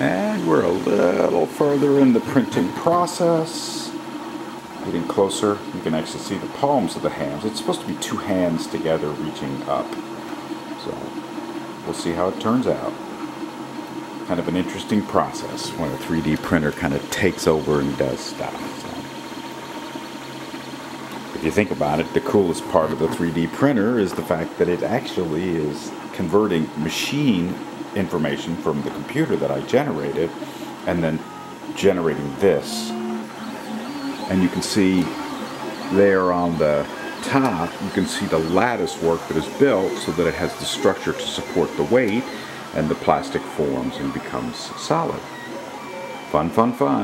And we're a little further in the printing process. Getting closer, you can actually see the palms of the hands. It's supposed to be two hands together reaching up. So we'll see how it turns out. Kind of an interesting process when a 3D printer kind of takes over and does stuff. So if you think about it, the coolest part of the 3D printer is the fact that it actually is converting machine information from the computer that I generated and then generating this and you can see there on the top you can see the lattice work that is built so that it has the structure to support the weight and the plastic forms and becomes solid. Fun, fun, fun.